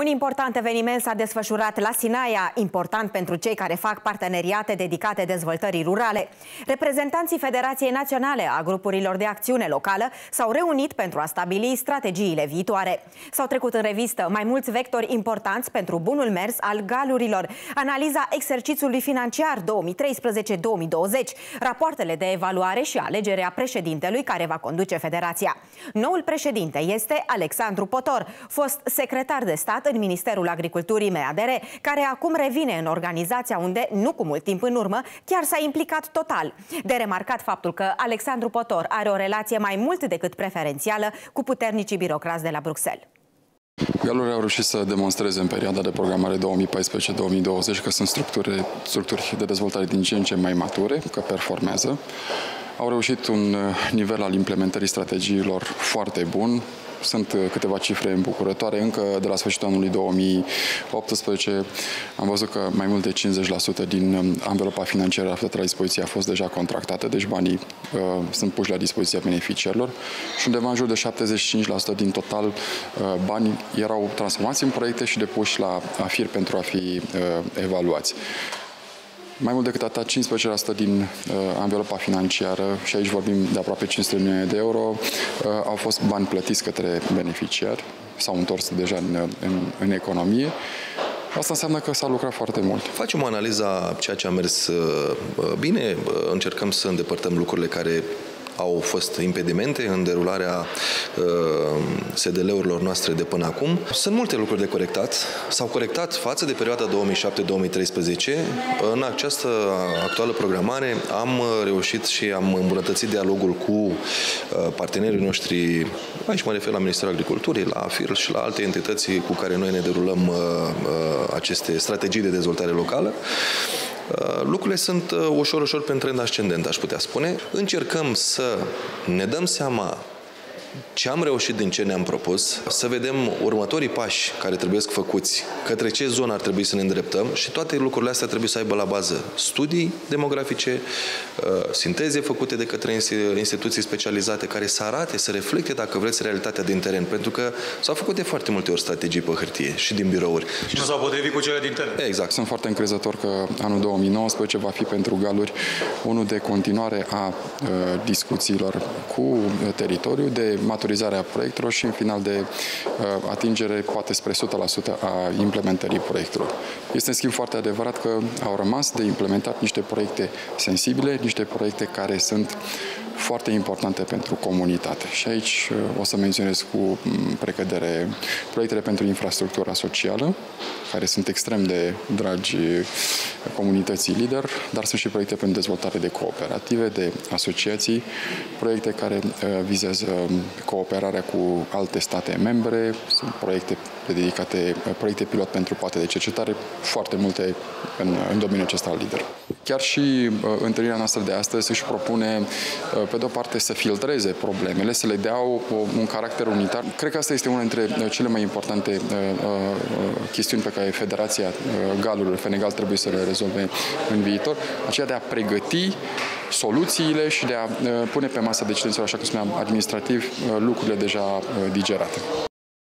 Un important eveniment s-a desfășurat la Sinaia, important pentru cei care fac parteneriate dedicate dezvoltării rurale. Reprezentanții Federației Naționale a grupurilor de acțiune locală s-au reunit pentru a stabili strategiile viitoare. S-au trecut în revistă mai mulți vectori importanți pentru bunul mers al galurilor, analiza exercițiului financiar 2013-2020, rapoartele de evaluare și alegerea președintelui care va conduce federația. Noul președinte este Alexandru Potor, fost secretar de stat în Ministerul Agriculturii MEADR, care acum revine în organizația unde, nu cu mult timp în urmă, chiar s-a implicat total. De remarcat faptul că Alexandru Potor are o relație mai mult decât preferențială cu puternicii birocrați de la Bruxelles. Galurile au reușit să demonstreze în perioada de programare 2014-2020 că sunt structuri, structuri de dezvoltare din ce în ce mai mature, că performează. Au reușit un nivel al implementării strategiilor foarte bun, sunt uh, câteva cifre îmbucurătoare. Încă de la sfârșitul anului 2018 am văzut că mai mult de 50% din um, anvelopa financiară aflată la dispoziție a fost deja contractată, deci banii uh, sunt puși la dispoziția beneficiarilor și undeva în jur de 75% din total uh, bani erau transformați în proiecte și depuși la AFIR pentru a fi uh, evaluați. Mai mult decât atât, 15% din uh, anvelopa financiară, și aici vorbim de aproape 500 milioane de euro, uh, au fost bani plătiți către beneficiari, s-au întors deja în, în, în economie. Asta înseamnă că s-a lucrat foarte mult. Facem o analiză a ceea ce a mers uh, bine, uh, încercăm să îndepărtăm lucrurile care au fost impedimente în derularea uh, SDL-urilor noastre de până acum. Sunt multe lucruri de corectat. S-au corectat față de perioada 2007-2013. În această actuală programare am reușit și am îmbunătățit dialogul cu uh, partenerii noștri, aici mă refer la Ministerul Agriculturii, la AFIR și la alte entități cu care noi ne derulăm uh, uh, aceste strategii de dezvoltare locală. Uh, lucrurile sunt uh, ușor, ușor pe trend ascendent, aș putea spune. Încercăm să ne dăm seama ce am reușit din ce ne-am propus, să vedem următorii pași care trebuie să făcuți, către ce zonă ar trebui să ne îndreptăm și toate lucrurile astea trebuie să aibă la bază studii demografice, uh, sinteze făcute de către instituții specializate care să arate, să reflecte, dacă vreți, realitatea din teren, pentru că s-au făcut de foarte multe ori strategii pe hârtie și din birouri. Și nu s-au potrivit cu cele din teren. Exact. Sunt foarte încrezător că anul 2019 va fi pentru galuri unul de continuare a uh, discuțiilor cu teritoriul, de maturizarea proiectelor și în final de uh, atingere poate spre 100% a implementării proiectelor. Este în schimb foarte adevărat că au rămas de implementat niște proiecte sensibile, niște proiecte care sunt foarte importante pentru comunitate. Și aici uh, o să menționez cu mm, precădere proiectele pentru infrastructura socială, care sunt extrem de dragi comunității lider, dar sunt și proiecte pentru dezvoltare de cooperative, de asociații, proiecte care uh, vizează um, cooperarea cu alte state membre, sunt proiecte dedicate, uh, proiecte pilot pentru poate de cercetare, foarte multe în, în domeniul acesta al lider. Chiar și uh, întâlnirea noastră de astăzi își propune, uh, pe de-o parte, să filtreze problemele, să le dea o, un caracter unitar. Cred că asta este una dintre uh, cele mai importante uh, uh, chestiuni pe care Federația uh, Galului, Fenegal, trebuie să le rezolve în viitor, aceea de a pregăti soluțiile și de a uh, pune pe masa decidenților, așa cum spuneam, administrativ, uh, lucrurile deja uh, digerate.